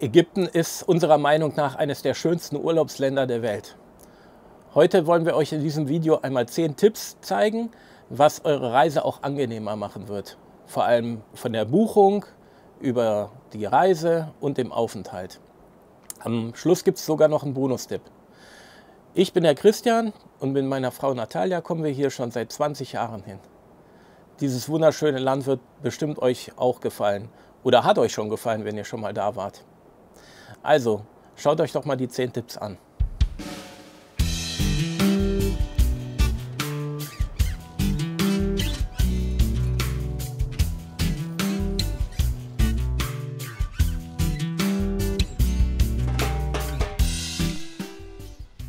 Ägypten ist unserer Meinung nach eines der schönsten Urlaubsländer der Welt. Heute wollen wir euch in diesem Video einmal zehn Tipps zeigen, was eure Reise auch angenehmer machen wird. Vor allem von der Buchung über die Reise und dem Aufenthalt. Am Schluss gibt es sogar noch einen Bonustipp. Ich bin der Christian und mit meiner Frau Natalia kommen wir hier schon seit 20 Jahren hin. Dieses wunderschöne Land wird bestimmt euch auch gefallen oder hat euch schon gefallen, wenn ihr schon mal da wart. Also, schaut euch doch mal die 10 Tipps an.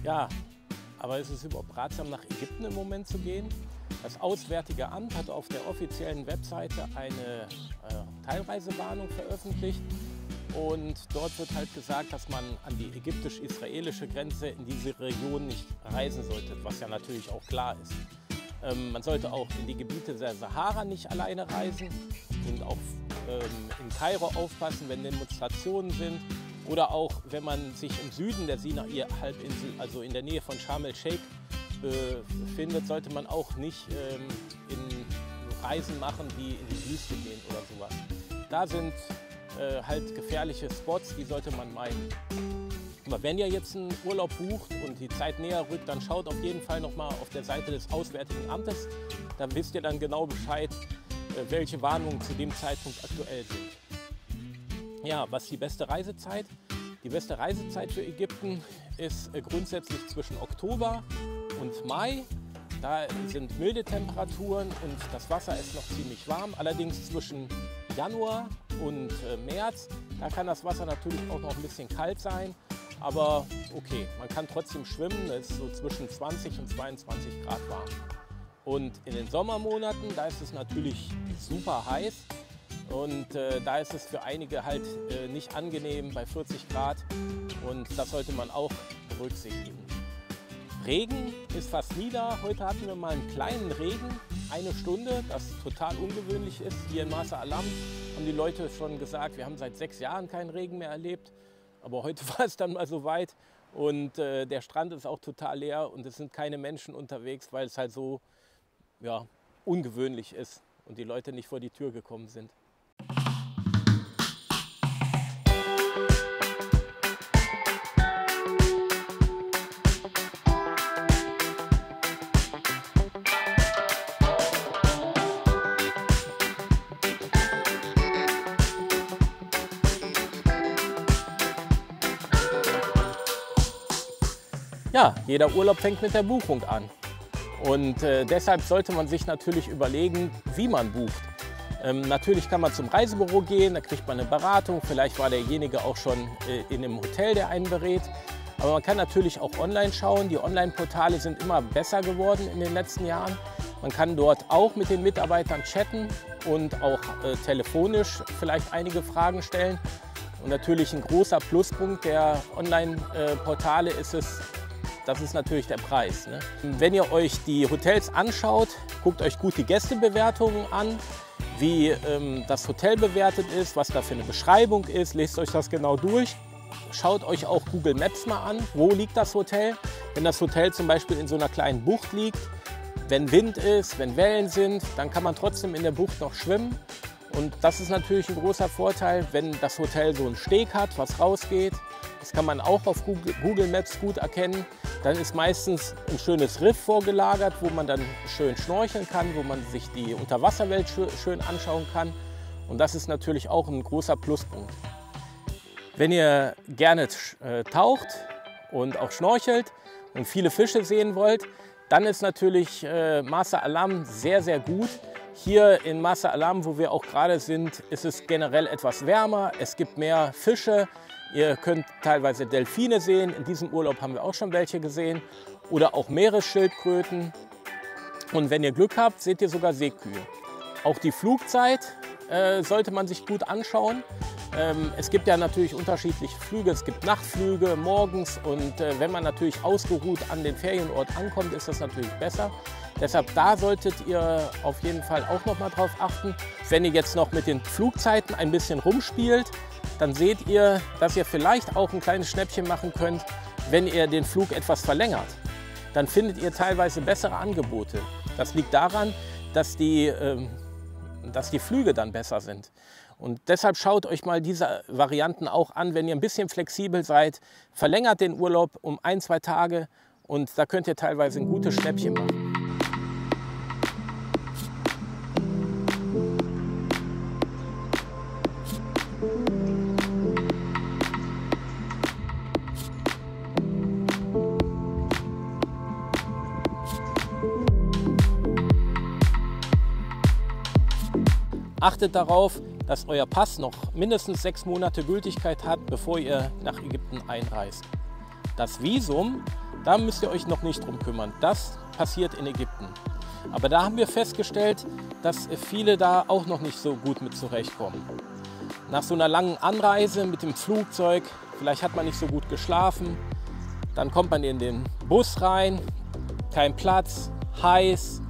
Ja, aber ist es überhaupt ratsam, nach Ägypten im Moment zu gehen? Das Auswärtige Amt hat auf der offiziellen Webseite eine äh, Teilreisewarnung veröffentlicht und dort wird halt gesagt, dass man an die ägyptisch-israelische Grenze in diese Region nicht reisen sollte, was ja natürlich auch klar ist. Ähm, man sollte auch in die Gebiete der Sahara nicht alleine reisen und auch ähm, in Kairo aufpassen, wenn Demonstrationen sind. Oder auch, wenn man sich im Süden der Sinai-Halbinsel, also in der Nähe von Sharm el-Sheikh, befindet, sollte man auch nicht ähm, in Reisen machen, die in die Wüste gehen oder sowas. Da sind äh, halt gefährliche Spots, die sollte man meiden. Aber wenn ihr jetzt einen Urlaub bucht und die Zeit näher rückt, dann schaut auf jeden Fall nochmal auf der Seite des Auswärtigen Amtes. Da wisst ihr dann genau Bescheid, äh, welche Warnungen zu dem Zeitpunkt aktuell sind. Ja, was ist die beste Reisezeit? Die beste Reisezeit für Ägypten ist äh, grundsätzlich zwischen Oktober und Mai. Da sind milde Temperaturen und das Wasser ist noch ziemlich warm. Allerdings zwischen Januar und äh, März, da kann das Wasser natürlich auch noch ein bisschen kalt sein. Aber okay, man kann trotzdem schwimmen. Es ist so zwischen 20 und 22 Grad warm. Und in den Sommermonaten, da ist es natürlich super heiß. Und äh, da ist es für einige halt äh, nicht angenehm bei 40 Grad. Und das sollte man auch berücksichtigen. Regen ist fast nie da. Heute hatten wir mal einen kleinen Regen, eine Stunde, das total ungewöhnlich ist. Hier in Masa Alam haben die Leute schon gesagt, wir haben seit sechs Jahren keinen Regen mehr erlebt. Aber heute war es dann mal so weit und äh, der Strand ist auch total leer und es sind keine Menschen unterwegs, weil es halt so ja, ungewöhnlich ist und die Leute nicht vor die Tür gekommen sind. Ja, jeder Urlaub fängt mit der Buchung an. Und äh, deshalb sollte man sich natürlich überlegen, wie man bucht. Ähm, natürlich kann man zum Reisebüro gehen, da kriegt man eine Beratung. Vielleicht war derjenige auch schon äh, in einem Hotel, der einen berät. Aber man kann natürlich auch online schauen. Die Online-Portale sind immer besser geworden in den letzten Jahren. Man kann dort auch mit den Mitarbeitern chatten und auch äh, telefonisch vielleicht einige Fragen stellen. Und natürlich ein großer Pluspunkt der Online-Portale ist es, das ist natürlich der Preis. Ne? Wenn ihr euch die Hotels anschaut, guckt euch gut die Gästebewertungen an, wie ähm, das Hotel bewertet ist, was da für eine Beschreibung ist, lest euch das genau durch. Schaut euch auch Google Maps mal an, wo liegt das Hotel. Wenn das Hotel zum Beispiel in so einer kleinen Bucht liegt, wenn Wind ist, wenn Wellen sind, dann kann man trotzdem in der Bucht noch schwimmen. Und das ist natürlich ein großer Vorteil, wenn das Hotel so einen Steg hat, was rausgeht. Das kann man auch auf Google Maps gut erkennen. Dann ist meistens ein schönes Riff vorgelagert, wo man dann schön schnorcheln kann, wo man sich die Unterwasserwelt schön anschauen kann. Und das ist natürlich auch ein großer Pluspunkt. Wenn ihr gerne äh, taucht und auch schnorchelt und viele Fische sehen wollt, dann ist natürlich äh, Masa Alam sehr, sehr gut. Hier in Masa Alam, wo wir auch gerade sind, ist es generell etwas wärmer. Es gibt mehr Fische, Ihr könnt teilweise Delfine sehen. In diesem Urlaub haben wir auch schon welche gesehen. Oder auch Meeresschildkröten. Und wenn ihr Glück habt, seht ihr sogar Seekühe. Auch die Flugzeit äh, sollte man sich gut anschauen. Ähm, es gibt ja natürlich unterschiedliche Flüge. Es gibt Nachtflüge morgens und äh, wenn man natürlich ausgeruht an den Ferienort ankommt, ist das natürlich besser. Deshalb da solltet ihr auf jeden Fall auch noch mal drauf achten. Wenn ihr jetzt noch mit den Flugzeiten ein bisschen rumspielt, dann seht ihr, dass ihr vielleicht auch ein kleines Schnäppchen machen könnt, wenn ihr den Flug etwas verlängert. Dann findet ihr teilweise bessere Angebote. Das liegt daran, dass die, ähm, dass die Flüge dann besser sind. Und deshalb schaut euch mal diese Varianten auch an, wenn ihr ein bisschen flexibel seid. Verlängert den Urlaub um ein, zwei Tage und da könnt ihr teilweise ein gutes Schnäppchen machen. Achtet darauf, dass euer Pass noch mindestens sechs Monate Gültigkeit hat, bevor ihr nach Ägypten einreist. Das Visum, da müsst ihr euch noch nicht drum kümmern. Das passiert in Ägypten. Aber da haben wir festgestellt, dass viele da auch noch nicht so gut mit zurechtkommen. Nach so einer langen Anreise mit dem Flugzeug, vielleicht hat man nicht so gut geschlafen, dann kommt man in den Bus rein, kein Platz, heiß,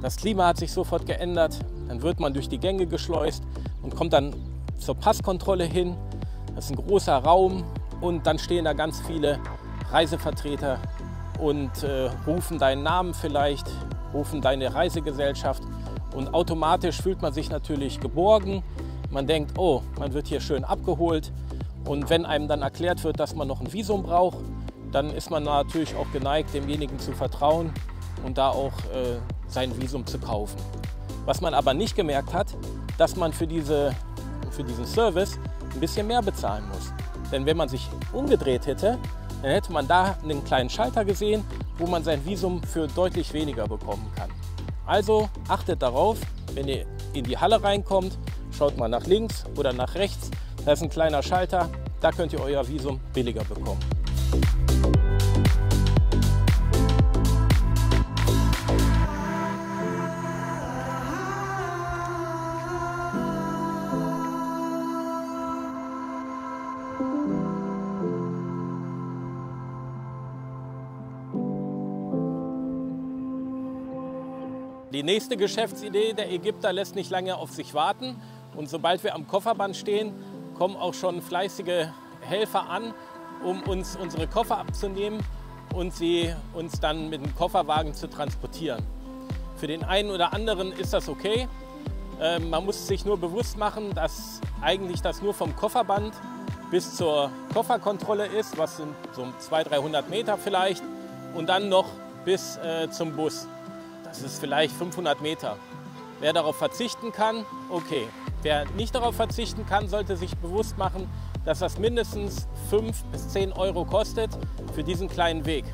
das Klima hat sich sofort geändert, dann wird man durch die Gänge geschleust und kommt dann zur Passkontrolle hin. Das ist ein großer Raum und dann stehen da ganz viele Reisevertreter und äh, rufen deinen Namen vielleicht, rufen deine Reisegesellschaft und automatisch fühlt man sich natürlich geborgen. Man denkt, oh, man wird hier schön abgeholt und wenn einem dann erklärt wird, dass man noch ein Visum braucht, dann ist man natürlich auch geneigt, demjenigen zu vertrauen und da auch äh, sein Visum zu kaufen. Was man aber nicht gemerkt hat, dass man für, diese, für diesen Service ein bisschen mehr bezahlen muss. Denn wenn man sich umgedreht hätte, dann hätte man da einen kleinen Schalter gesehen, wo man sein Visum für deutlich weniger bekommen kann. Also achtet darauf, wenn ihr in die Halle reinkommt, schaut mal nach links oder nach rechts. Da ist ein kleiner Schalter, da könnt ihr euer Visum billiger bekommen. Nächste Geschäftsidee der Ägypter lässt nicht lange auf sich warten. Und sobald wir am Kofferband stehen, kommen auch schon fleißige Helfer an, um uns unsere Koffer abzunehmen und sie uns dann mit dem Kofferwagen zu transportieren. Für den einen oder anderen ist das okay. Ähm, man muss sich nur bewusst machen, dass eigentlich das nur vom Kofferband bis zur Kofferkontrolle ist, was sind so 200, 300 Meter vielleicht, und dann noch bis äh, zum Bus. Das ist vielleicht 500 Meter. Wer darauf verzichten kann, okay. Wer nicht darauf verzichten kann, sollte sich bewusst machen, dass das mindestens 5 bis 10 Euro kostet für diesen kleinen Weg.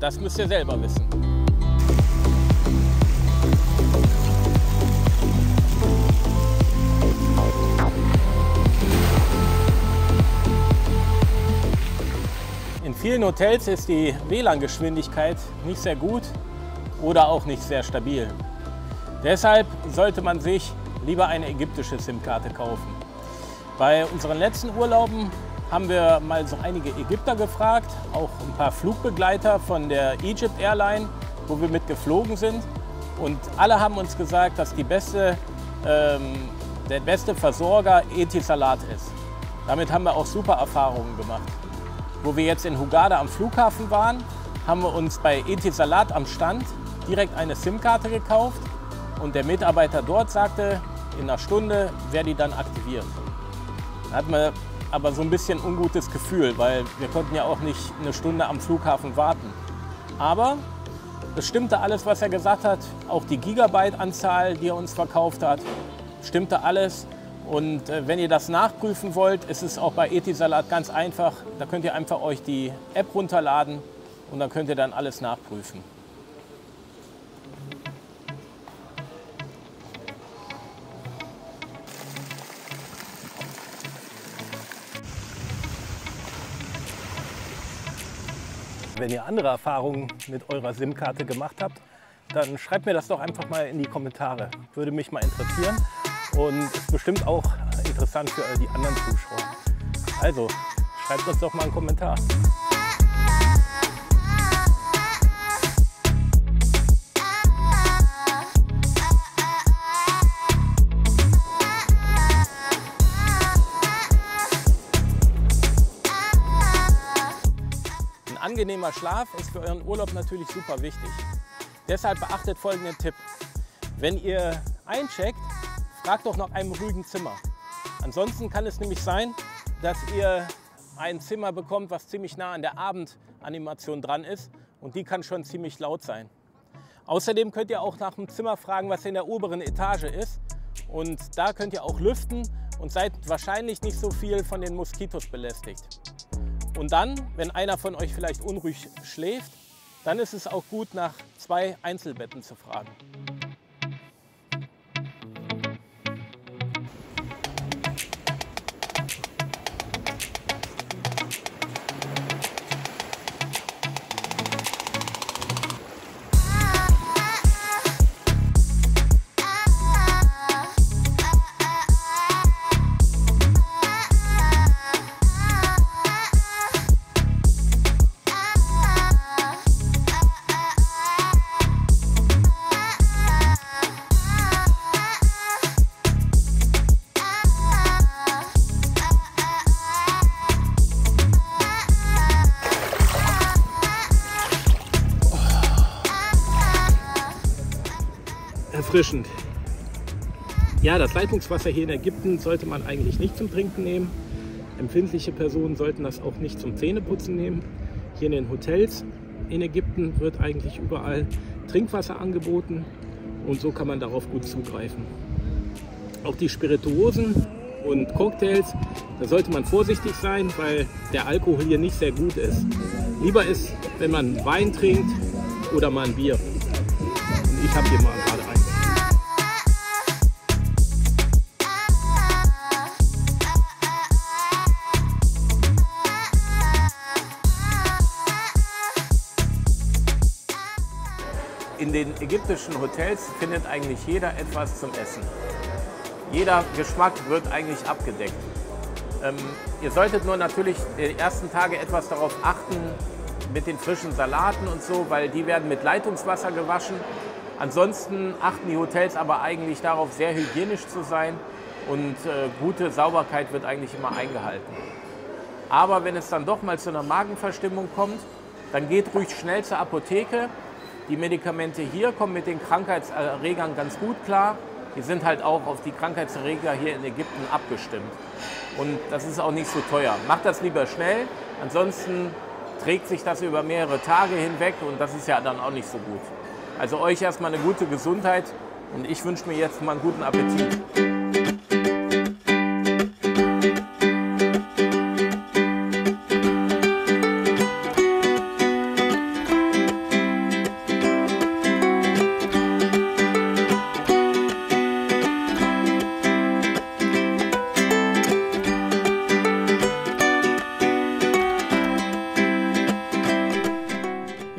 Das müsst ihr selber wissen. In vielen Hotels ist die WLAN-Geschwindigkeit nicht sehr gut oder auch nicht sehr stabil. Deshalb sollte man sich lieber eine ägyptische SIM-Karte kaufen. Bei unseren letzten Urlauben haben wir mal so einige Ägypter gefragt, auch ein paar Flugbegleiter von der Egypt Airline, wo wir mit geflogen sind. Und alle haben uns gesagt, dass die beste, ähm, der beste Versorger Etisalat ist. Damit haben wir auch super Erfahrungen gemacht. Wo wir jetzt in Hugada am Flughafen waren, haben wir uns bei Etisalat am Stand direkt eine SIM-Karte gekauft und der Mitarbeiter dort sagte, in einer Stunde wäre die dann aktiviert. Da hatten wir aber so ein bisschen ungutes Gefühl, weil wir konnten ja auch nicht eine Stunde am Flughafen warten. Aber es stimmte alles, was er gesagt hat, auch die Gigabyte-Anzahl, die er uns verkauft hat, stimmte alles. Und äh, wenn ihr das nachprüfen wollt, ist es auch bei Etisalat ganz einfach. Da könnt ihr einfach euch die App runterladen und dann könnt ihr dann alles nachprüfen. Wenn ihr andere Erfahrungen mit eurer SIM-Karte gemacht habt, dann schreibt mir das doch einfach mal in die Kommentare. Würde mich mal interessieren und ist bestimmt auch interessant für die anderen Zuschauer. Also, schreibt uns doch mal einen Kommentar. Angenehmer Schlaf ist für euren Urlaub natürlich super wichtig. Deshalb beachtet folgenden Tipp. Wenn ihr eincheckt, fragt doch nach einem ruhigen Zimmer. Ansonsten kann es nämlich sein, dass ihr ein Zimmer bekommt, was ziemlich nah an der Abendanimation dran ist und die kann schon ziemlich laut sein. Außerdem könnt ihr auch nach dem Zimmer fragen, was in der oberen Etage ist und da könnt ihr auch lüften und seid wahrscheinlich nicht so viel von den Moskitos belästigt. Und dann, wenn einer von euch vielleicht unruhig schläft, dann ist es auch gut, nach zwei Einzelbetten zu fragen. Das Leitungswasser hier in Ägypten sollte man eigentlich nicht zum Trinken nehmen. Empfindliche Personen sollten das auch nicht zum Zähneputzen nehmen. Hier in den Hotels in Ägypten wird eigentlich überall Trinkwasser angeboten und so kann man darauf gut zugreifen. Auch die Spirituosen und Cocktails, da sollte man vorsichtig sein, weil der Alkohol hier nicht sehr gut ist. Lieber ist, wenn man Wein trinkt oder mal ein Bier. Und ich habe hier mal In den ägyptischen Hotels findet eigentlich jeder etwas zum Essen. Jeder Geschmack wird eigentlich abgedeckt. Ähm, ihr solltet nur natürlich die ersten Tage etwas darauf achten mit den frischen Salaten und so, weil die werden mit Leitungswasser gewaschen. Ansonsten achten die Hotels aber eigentlich darauf, sehr hygienisch zu sein und äh, gute Sauberkeit wird eigentlich immer eingehalten. Aber wenn es dann doch mal zu einer Magenverstimmung kommt, dann geht ruhig schnell zur Apotheke, die Medikamente hier kommen mit den Krankheitserregern ganz gut klar. Die sind halt auch auf die Krankheitserreger hier in Ägypten abgestimmt. Und das ist auch nicht so teuer. Macht das lieber schnell, ansonsten trägt sich das über mehrere Tage hinweg und das ist ja dann auch nicht so gut. Also euch erstmal eine gute Gesundheit und ich wünsche mir jetzt mal einen guten Appetit.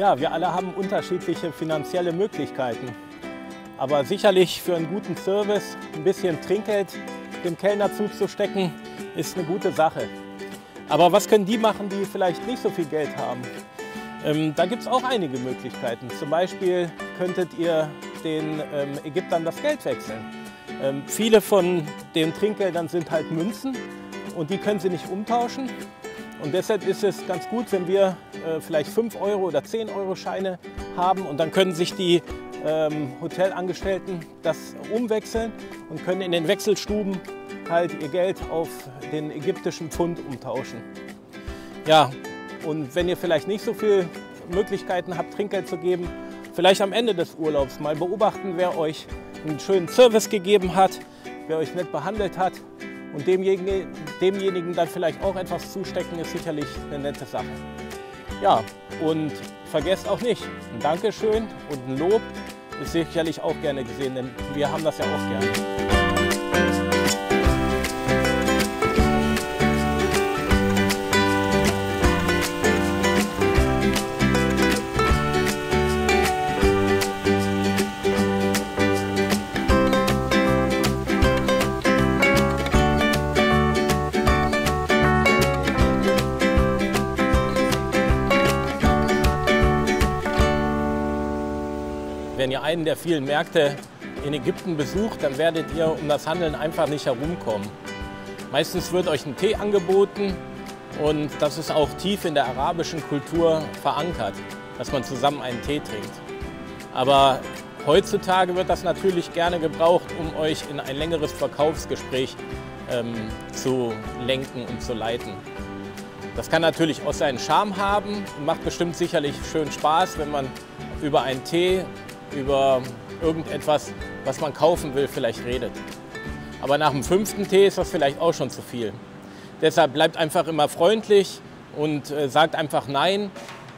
Ja, wir alle haben unterschiedliche finanzielle Möglichkeiten. Aber sicherlich für einen guten Service ein bisschen Trinkgeld dem Kellner zuzustecken, ist eine gute Sache. Aber was können die machen, die vielleicht nicht so viel Geld haben? Ähm, da gibt es auch einige Möglichkeiten. Zum Beispiel könntet ihr den ähm, Ägyptern das Geld wechseln. Ähm, viele von den Trinkgeldern sind halt Münzen und die können sie nicht umtauschen. Und deshalb ist es ganz gut, wenn wir äh, vielleicht 5 Euro oder 10 Euro Scheine haben und dann können sich die ähm, Hotelangestellten das umwechseln und können in den Wechselstuben halt ihr Geld auf den ägyptischen Pfund umtauschen. Ja, und wenn ihr vielleicht nicht so viele Möglichkeiten habt, Trinkgeld zu geben, vielleicht am Ende des Urlaubs mal beobachten, wer euch einen schönen Service gegeben hat, wer euch nett behandelt hat und demjenigen, demjenigen dann vielleicht auch etwas zustecken, ist sicherlich eine nette Sache. Ja, und vergesst auch nicht, ein Dankeschön und ein Lob ist sicherlich auch gerne gesehen, denn wir haben das ja auch gerne. Der vielen Märkte in Ägypten besucht, dann werdet ihr um das Handeln einfach nicht herumkommen. Meistens wird euch ein Tee angeboten und das ist auch tief in der arabischen Kultur verankert, dass man zusammen einen Tee trinkt. Aber heutzutage wird das natürlich gerne gebraucht, um euch in ein längeres Verkaufsgespräch ähm, zu lenken und zu leiten. Das kann natürlich auch seinen Charme haben und macht bestimmt sicherlich schön Spaß, wenn man über einen Tee, über irgendetwas, was man kaufen will, vielleicht redet. Aber nach dem fünften Tee ist das vielleicht auch schon zu viel. Deshalb bleibt einfach immer freundlich und äh, sagt einfach Nein,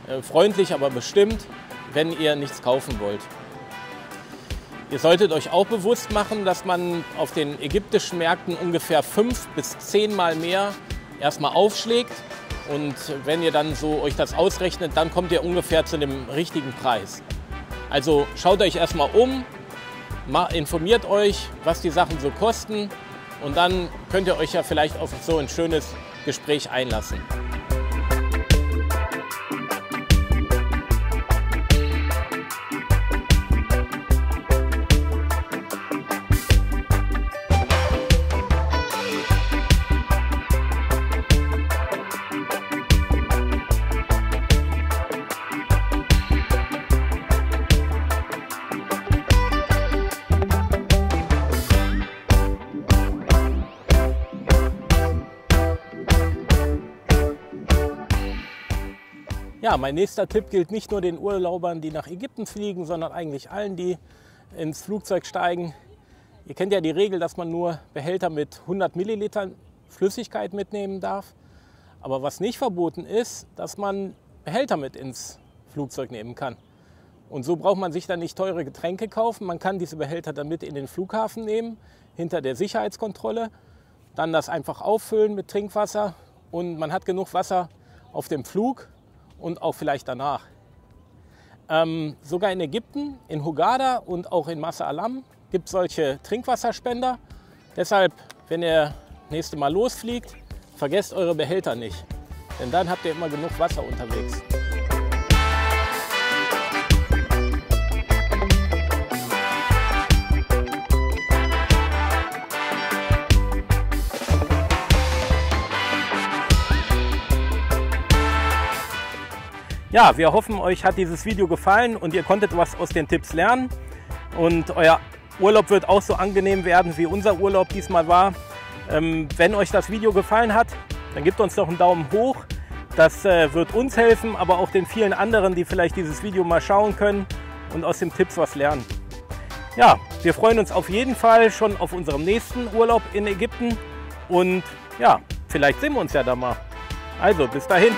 äh, freundlich, aber bestimmt, wenn ihr nichts kaufen wollt. Ihr solltet euch auch bewusst machen, dass man auf den ägyptischen Märkten ungefähr fünf bis zehnmal mehr erstmal aufschlägt. Und wenn ihr dann so euch das ausrechnet, dann kommt ihr ungefähr zu dem richtigen Preis. Also schaut euch erstmal um, informiert euch, was die Sachen so kosten und dann könnt ihr euch ja vielleicht auf so ein schönes Gespräch einlassen. Mein nächster Tipp gilt nicht nur den Urlaubern, die nach Ägypten fliegen, sondern eigentlich allen, die ins Flugzeug steigen. Ihr kennt ja die Regel, dass man nur Behälter mit 100 Millilitern Flüssigkeit mitnehmen darf. Aber was nicht verboten ist, dass man Behälter mit ins Flugzeug nehmen kann. Und so braucht man sich dann nicht teure Getränke kaufen. Man kann diese Behälter dann mit in den Flughafen nehmen, hinter der Sicherheitskontrolle. Dann das einfach auffüllen mit Trinkwasser und man hat genug Wasser auf dem Flug und auch vielleicht danach. Ähm, sogar in Ägypten, in Hugada und auch in Masa Alam gibt es solche Trinkwasserspender. Deshalb, wenn ihr nächste Mal losfliegt, vergesst eure Behälter nicht, denn dann habt ihr immer genug Wasser unterwegs. Ja, wir hoffen, euch hat dieses Video gefallen und ihr konntet was aus den Tipps lernen. Und euer Urlaub wird auch so angenehm werden, wie unser Urlaub diesmal war. Ähm, wenn euch das Video gefallen hat, dann gebt uns doch einen Daumen hoch. Das äh, wird uns helfen, aber auch den vielen anderen, die vielleicht dieses Video mal schauen können und aus den Tipps was lernen. Ja, wir freuen uns auf jeden Fall schon auf unserem nächsten Urlaub in Ägypten und ja, vielleicht sehen wir uns ja da mal. Also, bis dahin.